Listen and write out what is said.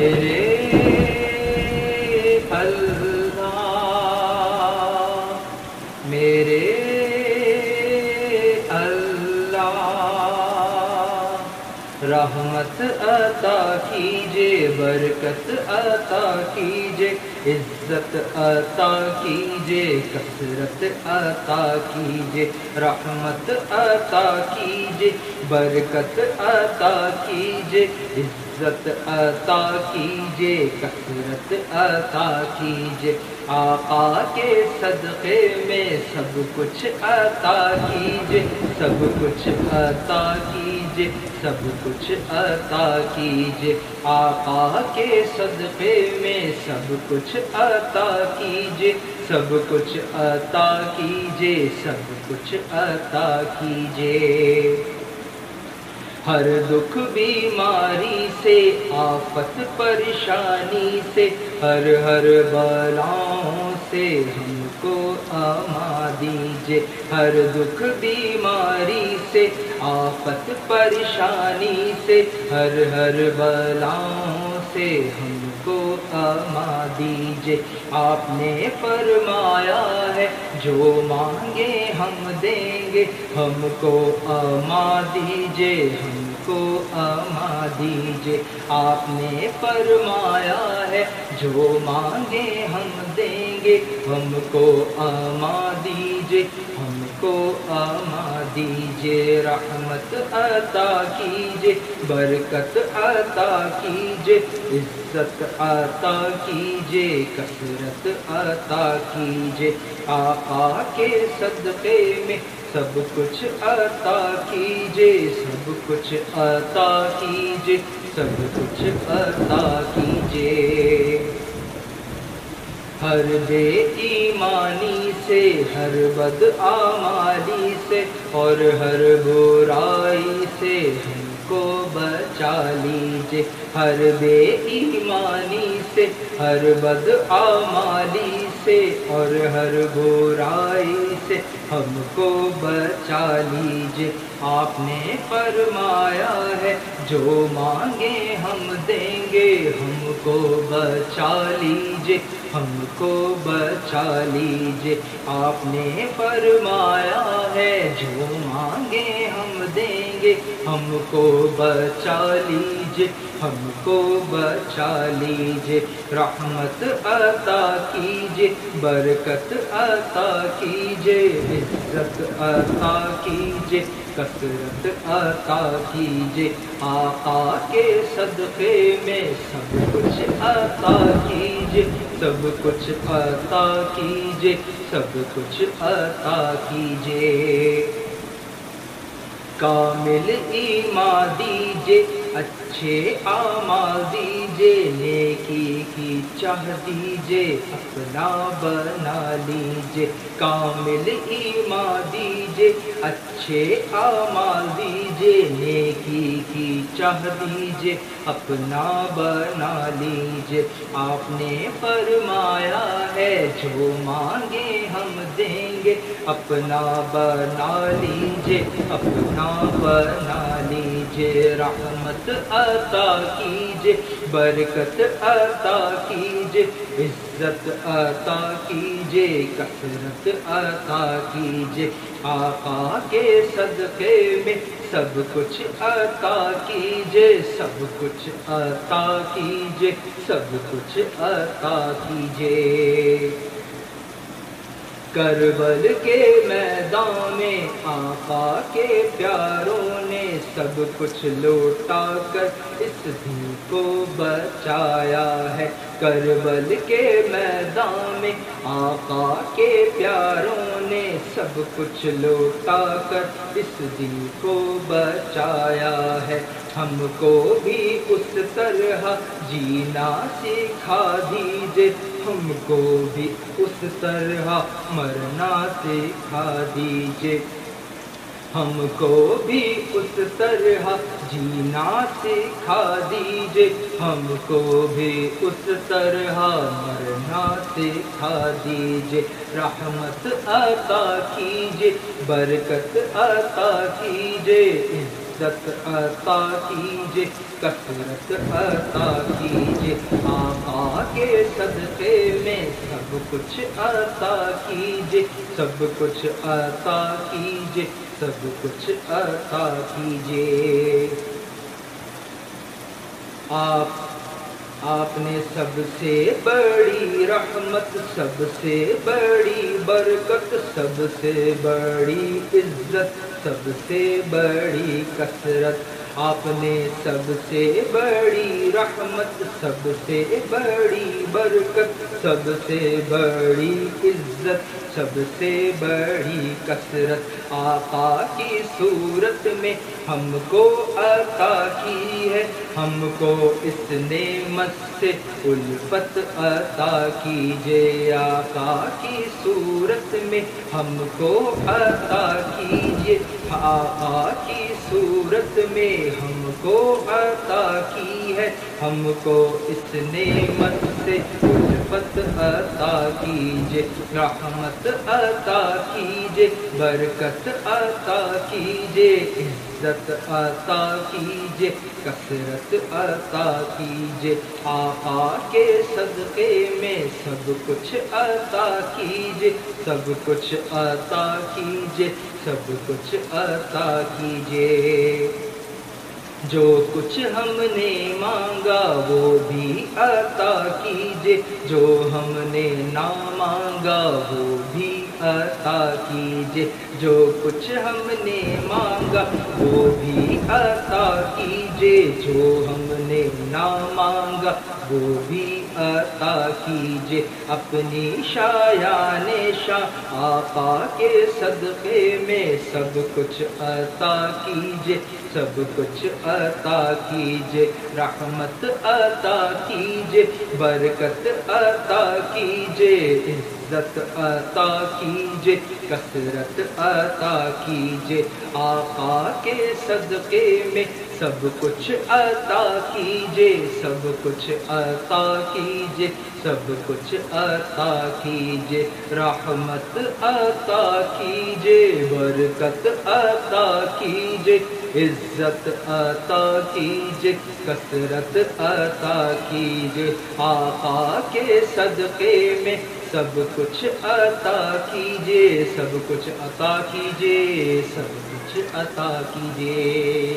Ele रहमत अता कीजे, बरकत अता कीजे, इज़्ज़त अता कीजे, कसरत अता कीजे, रहमत अता कीजे, बरकत अता कीजे, इज़्ज़त अता कीजे, कसरत अता कीजे। आका के सदक़े में सब कुछ अता कीजे, सब कुछ अता कीजे सब कुछ अता कीजे आका के सदक़े में सब कुछ अता कीजे सब कुछ अता कीजे सब कुछ अता कीजे हर दुख बीमारी से, आफत परेशानी से, हर हर बलाओं से हमको आमा दीजिए। हर दुख बीमारी से, आफत परेशानी से, हर हर बलाओं से हमको अमा दीजिए। आपने फरमाया है, जो मांगे हम देंगे, हमको अमा दीजिए। हमको अमा दीजिए। आपने फरमाया है, जो मांगे हम देंगे, हमको अमा दीजिए, हमको अमा दीजिए। रहमत अता कीजिए, बरकत अता कीजिए, इज़्ज़त अता कीजिए, कसरत अता कीजिए। आका के सदक़े में सब कुछ अता कीजे, सब कुछ अता कीजे, सब कुछ अता कीजे। हर बे ईमानी से, हर बद आमाली से, और हर बुराई से हमको बचा लीजिए। हर बे ईमानी से, हर बद आमाली से और हर बुराई से हमको बचा लीजिए। आपने फरमाया है, जो मांगे हम देंगे, हमको बचा लीजिए, हमको बचा लीजिए। आपने फरमाया है, जो मांगे हम देंगे हमको बचा लीजिए, हमको बचा लीजिए। रहमत अता कीजिए, बरकत अता कीजिए। इज़्ज़त अता कीजिए, कसरत अता कीजिए। आका के सदक़े में सब कुछ अता कीजिए, सब कुछ अता कीजिए, सब कुछ अता कीजिए। कामिल ईमा दीजिए, अच्छे आमाल दीजे नेकी की चाह दीजिए, अपना बना लीजिए। कामिल ईमा दीजिए, अच्छे आमाल दीजे नेकी की चाह दीजिए, अपना बना लीजिए। आपने फरमाया है, जो मांगे हम देंगे अपना बना लीजिए, अपना बना लीजिए, रहमत अता कीजिए, बरकत अता कीजिए, इज़्ज़त अता कीजिए, कसरत अता कीजिए, आका के सदक़े में सब कुछ अता कीजिए, सब कुछ अता कीजिए, सब कुछ अता कीजिए। करबल के मैदान में आका के प्यारों ने सब कुछ लौटा कर इस दिन को बचाया है। करबल के मैदान में आका के प्यारों ने सब कुछ लौटा कर इस दिन को बचाया है। हमको भी उस तरह जीना सिखा दीजिए। हमको भी उस तरह मरना सिखा दीजिए। हमको भी उस तरह जीना सिखा दीजिए। हमको भी उस तरह मरना सिखा दीजिए। रहमत अता कीजिए, बरकत अता कीजिए। इज़्ज़त अता कीजे कसरत अता कीजे। आका के सदक़े में सब कुछ अता कीजे, सब कुछ अता कीजे, सब कुछ अता कीजे। आप आपने सबसे बड़ी रहमत सबसे बड़ी बरकत सबसे बड़ी इज़्ज़त सबसे बड़ी कसरत। आपने सबसे बड़ी रहमत, सबसे बड़ी बरकत, सबसे बड़ी इज़्ज़त, सबसे बड़ी कसरत आका की सूरत में हमको अता की है। हमको इसने मत से उल्फत अता कीजिए। आका की सूरत में हमको अता कीजिए। आका की सूरत में हमको अता की है। हमको इस नेमत से कुछ उल्फत अता कीजिए रहमत अता कीजिए बरकत अता कीजे, इज़्ज़त अता कीजिए कसरत अता कीजिए आका के सदक़े में सब कुछ अता कीजे, सब कुछ अता कीजे, सब कुछ अता कीजिए जो कुछ हमने मांगा वो भी अता कीजिए। जो हमने ना मांगा वो भी अता कीजिए, जो कुछ हमने मांगा, वो भी अता कीजिए, जो हमने ना मांगा, वो भी अता कीजिए। अपनी शायान शाह आपा के सदक़े में सब कुछ अता कीजिए, सब कुछ अता कीजिए। रहमत अता कीजिए, बरकत अता कीजिए। इज़्ज़त अता कीजिए, कसरत अता कीजिए। आका के सदक़े में सब कुछ अता कीजिए, सब कुछ अता कीजिए, सब कुछ अता कीजिए। रहमत अता कीजिए, बरकत अता कीजिए। इज़्ज़त अता कीजिए, कसरत अता कीजिए। आका के सदक़े में सब कुछ अता कीजिए सब कुछ अता कीजिए सब कुछ अता कीजिए।